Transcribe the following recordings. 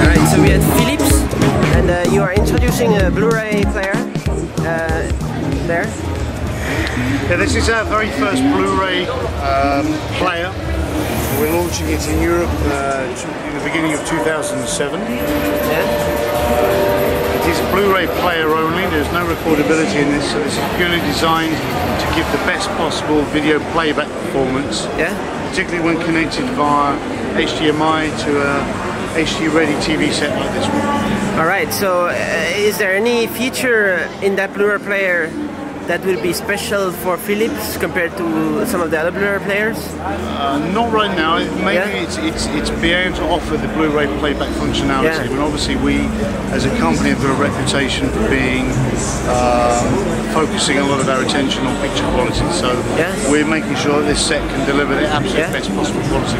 Alright, so we had Philips, and uh, you are introducing a Blu-ray player uh, there. Yeah, this is our very first Blu-ray um, player. We're launching it in Europe uh, in the beginning of 2007. Yeah. It is a Blu-ray player only. There's no recordability in this, so this is purely designed to give the best possible video playback performance, Yeah. particularly when connected via HDMI to a HD-ready TV set like this one. Alright, so uh, is there any feature in that Blu-ray player that will be special for Philips compared to some of the other Blu-ray players? Uh, not right now. Maybe Yeah. it's it's it's being able to offer the Blu-ray playback functionality. Yeah. But obviously, we as a company have got a reputation for being um, focusing a lot of our attention on picture quality. So Yeah. we're making sure that this set can deliver the absolute best possible quality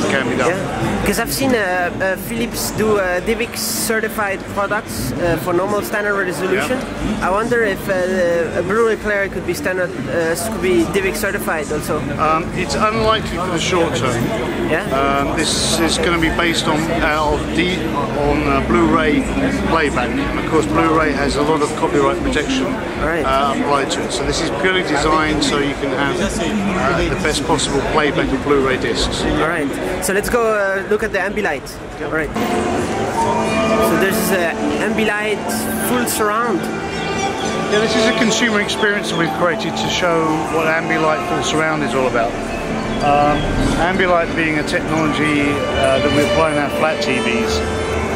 that can be done. Yeah, because I've seen uh, uh, Philips do uh, DivX certified products uh, for normal standard resolution. I wonder if uh, a Blu-ray player could be standard, uh, could be DivX certified also. Um, it's unlikely for the short term. Yeah. Um, this is going to be based on uh, of D, on uh, Blu-ray playback, and of course Blu-ray has a lot of copyright protection Right. uh, applied to it. So this is purely designed so you can have uh, the best possible playback of Blu-ray discs. All right. So let's go uh, look at the Ambilight. All right. So there's this uh, Ambilight full surround. Yeah, this is a consumer experience that we've created to show what Ambilight Full Surround is all about. Um, Ambilight being a technology uh, that we apply in our flat TVs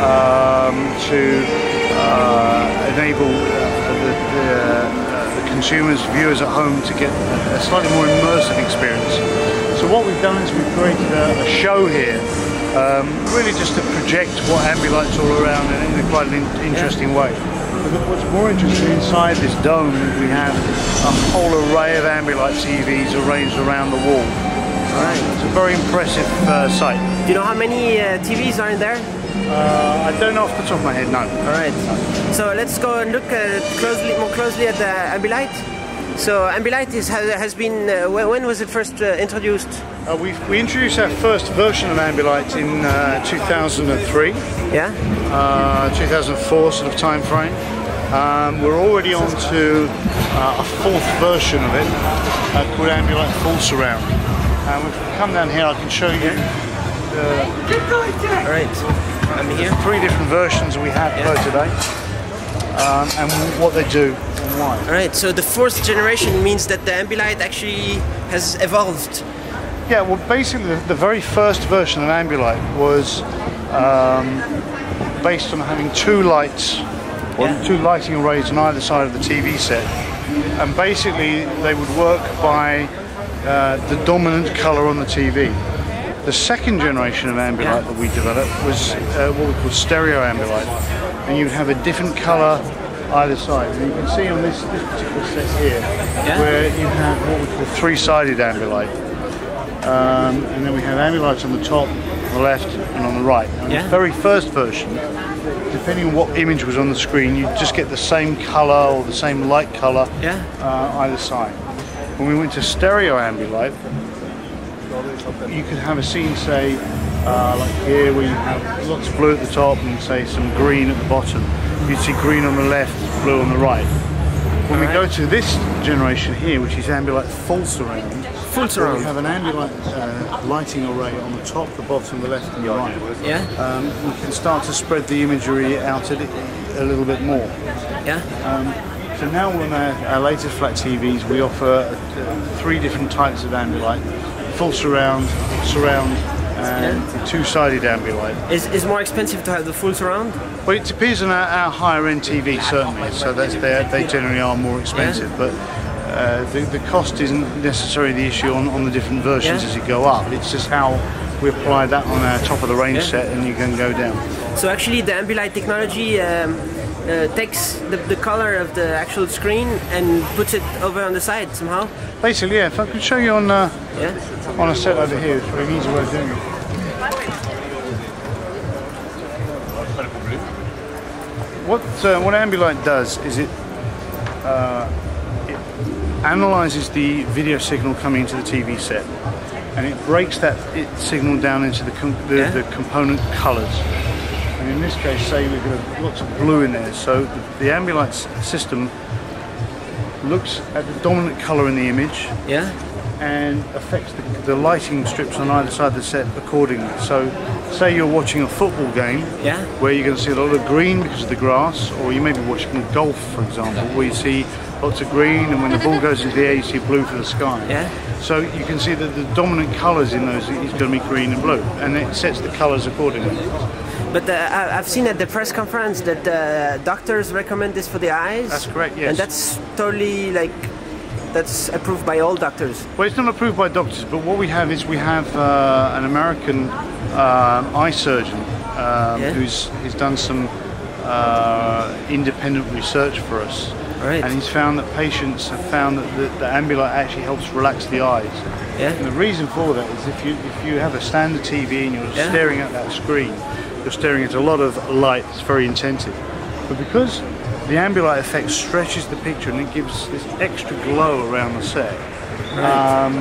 um, to uh, enable uh, the, the, uh, the consumers, viewers at home to get a slightly more immersive experience. So what we've done is we've created a, a show here, um, really just to project what Ambilight's all around in, in quite an in- interesting way. But what's more interesting inside this dome we have a whole array of Ambilight TVs arranged around the wall. Right. It's a very impressive uh, sight. Do you know how many uh, TVs are in there? Uh, I don't know off the top of my head, no. All right. So let's go and look uh, closely, more closely at the Ambilight. So Ambilight is, has, has been. Uh, when, when was it first uh, introduced? Uh, we we introduced our first version of Ambilight in uh, 2003, Yeah. uh, 2004 sort of time frame. Um, we're already on to uh, a fourth version of it uh, called Ambilight Full Surround. And we've come down here, I can show you All right. I'm here. three different versions we have Yeah. today um, and what they do and why. All right. So the fourth generation means that the Ambilight actually has evolved. Yeah, well, basically, the, the very first version of Ambilight was um, based on having two lights, or Yeah. two lighting arrays on either side of the TV set, and basically they would work by uh, the dominant color on the TV. The second generation of Ambilight Yeah. that we developed was uh, what we call stereo Ambilight, and you'd have a different color either side. And you can see on this, this particular set here, Yeah. where you have what we call three-sided Ambilight. Um, and then we have Ambilight on the top, on the left, and on the right. And Yeah. the very first version, depending on what image was on the screen, you just get the same color or the same light color Yeah. uh, either side. When we went to stereo Ambilight, you could have a scene, say, uh, like here, where you have lots of blue at the top and say some green at the bottom. You'd see green on the left, blue on the right. When we go to this generation here, which is Ambilight Full Surround, Full surround. we have an Ambilight uh, lighting array on the top, the bottom, the left, and the right. Yeah. Um, we can start to spread the imagery out a, a little bit more. Yeah. So now on our, our latest flat TVs, we offer uh, three different types of Ambilight: full surround, surround, and two-sided Ambilight. Is is more expensive to have the full surround? Well, it depends on our, our higher-end TV certainly. So that's they they generally are more expensive, but. Uh, the, the cost isn't necessarily the issue on, on the different versions Yeah. as you go up. It's just how we apply that on our top of the range Yeah. set, and you can go down. So actually, the Ambilight technology um, uh, takes the, the color of the actual screen and puts it over on the side somehow. Basically, yeah. If I could show you on uh, Yeah. on a set over here, it's very easy way of doing it. What uh, what Ambilight does is it uh, it analyzes the video signal coming into the TV set, and it breaks that it signal down into the com- the, Yeah. the component colors. And in this case, say we've got lots of blue in there, so the, the Ambilight system looks at the dominant color in the image Yeah. and affects the, the lighting strips on either side of the set accordingly. So, say you're watching a football game Yeah. where you're going to see a lot of green because of the grass, or you may be watching golf, for example, where you see lots of green, and when the ball goes into the air, you see blue for the sky. Yeah. So you can see that the dominant colours in those is going to be green and blue, and it sets the colours accordingly. But uh, I've seen at the press conference that uh, doctors recommend this for the eyes. That's correct, yes. And that's totally like that's approved by all doctors. Well, it's not approved by doctors, but what we have is we have uh, an American um eye surgeon um, Yeah. who's he's done some uh, independent research for us, Right. and he's found that patients have found that the, the Ambilight actually helps relax the eyes. Yeah. And the reason for that is if you if you have a standard TV and you're Yeah. staring at that screen, you're staring at a lot of light. It's very intensive. But because the Ambilight effect stretches the picture and it gives this extra glow around the set, um,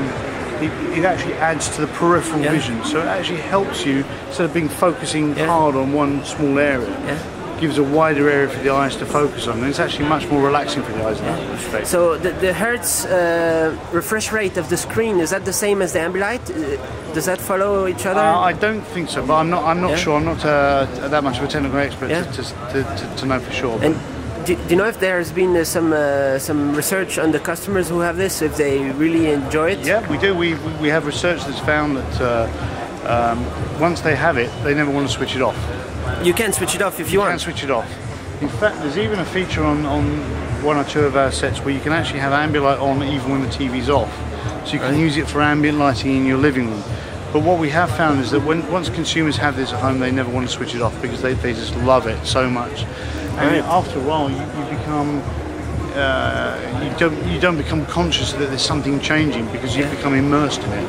it, it actually adds to the peripheral Yeah. vision. So it actually helps you instead of being focusing Yeah. hard on one small area. Yeah. Gives a wider area for the eyes to focus on, and it's actually much more relaxing for the eyes in that respect. So the, the hertz uh, refresh rate of the screen is that the same as the Ambilight? Uh, Does that follow each other? Uh, I don't think so, but I'm not. I'm not Yeah. sure. I'm not uh, that much of a technical expert Yeah. to, to, to, to know for sure. and do, do you know if there's been uh, some uh, some research on the customers who have this, if they really enjoy it? yeah, we do. We we have research that's found that uh, um, once they have it, they never want to switch it off. You can switch it off if you You can switch it off. In fact, there's even a feature on, on one or two of our sets where you can actually have Ambilight on even when the TV's off. So you can Right. use it for ambient lighting in your living room. But what we have found is that when once consumers have this at home, they never want to switch it off because they, they just love it so much. And Right. after a while, you, you become uh, you don't you don't become conscious that there's something changing because you've Yeah. become immersed in it.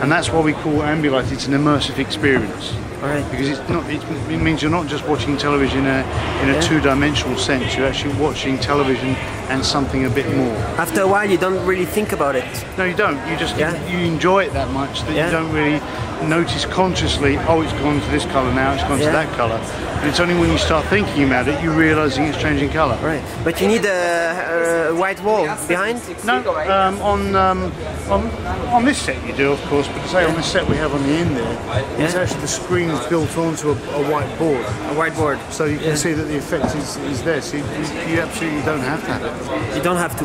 And that's why we call Ambilight. It's an immersive experience right. because it's not. It, it means you're not just watching television in a, in a Yeah. two-dimensional sense. You're actually watching television and something a bit more. After a while, you don't really think about it. No, you don't. You just Yeah. you, enjoy it that much that Yeah. you don't really notice consciously. Oh, it's gone to this color now. It's gone to that color. And it's only when you start thinking about it, you're realizing it's changing color. Right. But you need a, a white wall behind. No, um, on, um, on on this set you do, of course. But say on this set we have on the end there, it's actually the screen is built onto a, a white board. A whiteboard. So you can Yeah. see that the effect is, is there. So you, you, absolutely don't have to have it. You don't have to.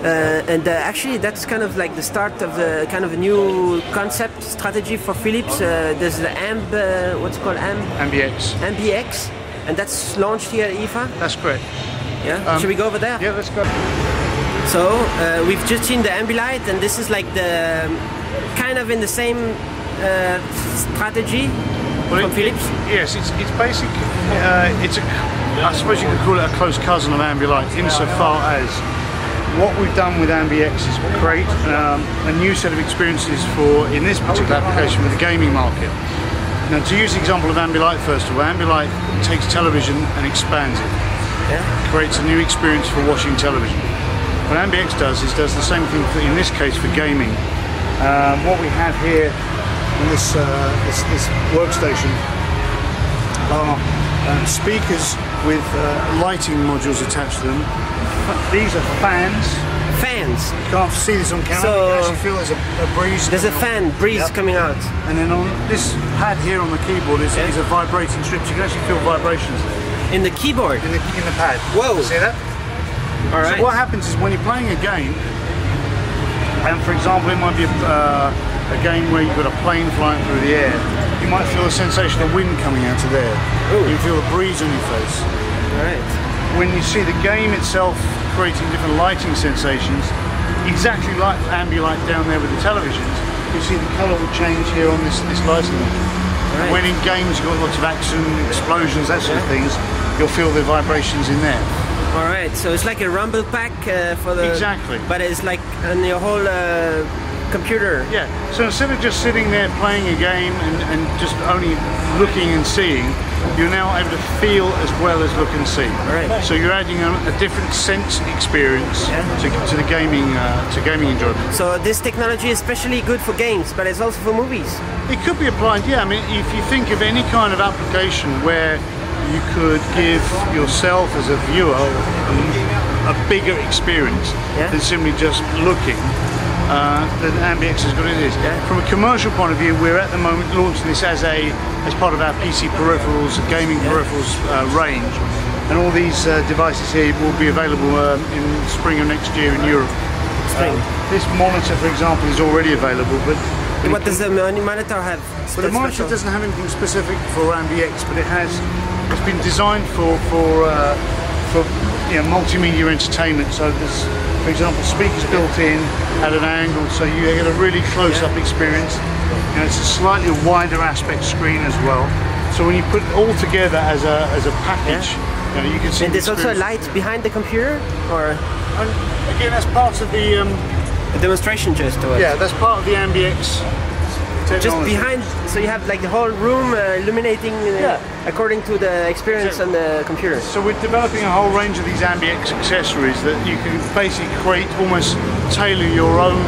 Uh, and uh, actually, that's kind of like the start of the kind of a new concept strategy for Philips. Uh, there's the AMB, uh, what's it called AMB, MBX. MBX, and that's launched here at IFA. That's correct. Yeah. Um, Should we go over there? Yeah, let's go. So uh, we've just seen the Ambilight, and this is like the kind of in the same uh, strategy Well, from it- Philips. Yes, it's it's basic. Uh, it's a. I suppose you could call it a close cousin of Ambilight, insofar as what we've done with amBX is create um, a new set of experiences for, in this particular application, with the gaming market. Now, to use the example of Ambilight first of all, Ambilight takes television and expands it. Yeah. creates a new experience for watching television. What amBX does is does the same thing for, in this case for gaming. Um, what we have here in this, uh, this, this workstation are um, speakers with uh, lighting modules attached to them. These are fans. Fans. You can't see this on camera. So- you actually feel there's a, a breeze. There's a fan breeze Yep. coming out. And then on this pad here on the keyboard is, Yeah. is a vibrating strip. So you can actually feel vibrations there In the keyboard. in the, in the pad. Whoa. See that? All right. So what happens is when you're playing a game, and for example, it might be a, uh, a game where you've got a plane flying through the air, you might feel a sensation of wind coming out of there. Ooh. You feel a breeze on your face. Right. When you see the game itself creating different lighting sensations, exactly like Ambilight down there with the televisions, you see the colour will change here on this, this lighting. Right. When in games you've got lots of action, explosions, that sort of things, you'll feel the vibrations in there. All right. So it's like a rumble pack uh, for the. Exactly. But it's like on your whole uh, computer. Yeah, so instead of just sitting there playing a game and, and just only looking and seeing, you're now able to feel as well as look and see. Right. So you're adding a, a different sense experience Yeah. to, to the gaming uh, to gaming enjoyment. So this technology is especially good for games, but it's also for movies. It could be applied, yeah. I mean, if you think of any kind of application where you could give yourself as a viewer a bigger experience Yeah. than simply just looking, uh, then amBX is good as it is. Yeah. From a commercial point of view, we're at the moment launching this as a as part of our PC peripherals, gaming peripherals uh, range, and all these uh, devices here will be available um, in spring of next year in Europe. Spring. Um, this monitor, for example, is already available, but What does the monitor have? but the monitor special? doesn't have anything specific for amBX, but it has. It's been designed for for uh, for you know, multimedia entertainment. So there's, for example, speakers built in at an angle, so you get a really close-up experience. You know, it's a slightly wider aspect screen as well. So when you put it all together as a as a package, you, know, you can see. And the there's also a light behind the computer, or And again, that's part of the. Um, a demonstration just to it. yeah, that's part of the amBX. Just behind, so you have like the whole room uh, illuminating uh, Yeah. according to the experience on the computer. So we're developing a whole range of these amBX accessories that you can basically create, almost tailor your own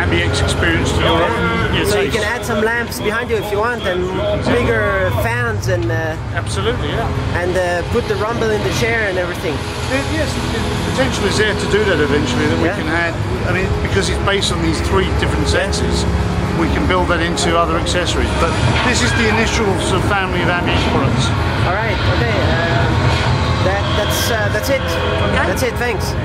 amBX experience to your own your So you can add some lamps behind you if you want, and bigger fans, and uh, Absolutely, yeah. and uh, put the rumble in the chair and everything. There- Yes, the potential is there to do that eventually. That we Yeah. can add. I mean, because it's based on these three different senses, we can build that into other accessories. But this is the initial sort of family of amBX products. All right, okay. Uh, that that's uh, that's it. That's it. Thanks.